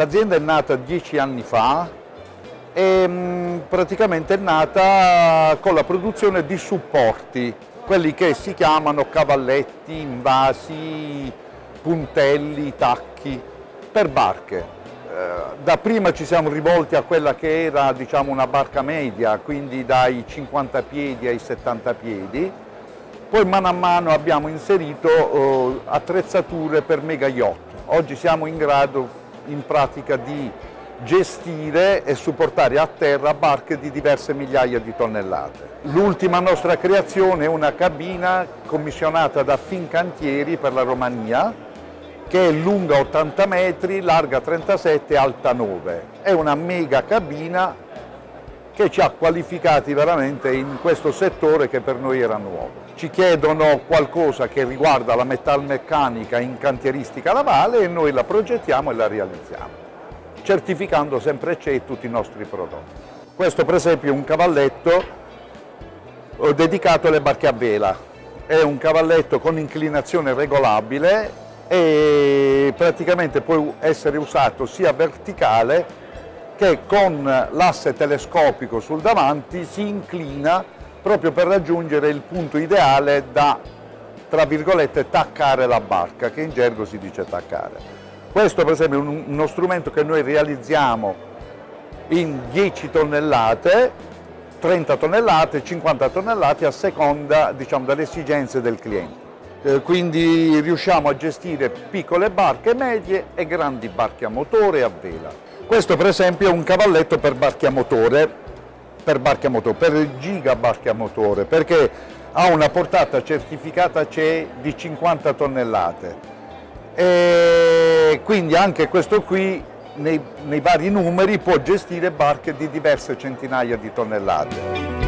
l'azienda è nata dieci anni fa e mh, praticamente è nata con la produzione di supporti, quelli che si chiamano cavalletti, invasi, puntelli, tacchi per barche. Eh, da prima ci siamo rivolti a quella che era diciamo, una barca media, quindi dai 50 piedi ai 70 piedi, poi mano a mano abbiamo inserito eh, attrezzature per mega yacht. Oggi siamo in grado in pratica di gestire e supportare a terra barche di diverse migliaia di tonnellate. L'ultima nostra creazione è una cabina commissionata da Fincantieri per la Romania, che è lunga 80 metri, larga 37 alta 9. È una mega cabina che ci ha qualificati veramente in questo settore che per noi era nuovo. Ci chiedono qualcosa che riguarda la metalmeccanica in cantieristica navale e noi la progettiamo e la realizziamo, certificando sempre CE tutti i nostri prodotti. Questo per esempio è un cavalletto eh, dedicato alle barche a vela, è un cavalletto con inclinazione regolabile e praticamente può essere usato sia verticale che con l'asse telescopico sul davanti si inclina proprio per raggiungere il punto ideale da, tra virgolette, taccare la barca, che in gergo si dice taccare. Questo per esempio è uno strumento che noi realizziamo in 10 tonnellate, 30 tonnellate, 50 tonnellate a seconda diciamo, delle esigenze del cliente. Eh, quindi riusciamo a gestire piccole barche medie e grandi barche a motore e a vela. Questo per esempio è un cavalletto per barche a motore, per barche a motore, per giga barche a motore, perché ha una portata certificata CE di 50 tonnellate. E quindi anche questo qui nei, nei vari numeri può gestire barche di diverse centinaia di tonnellate.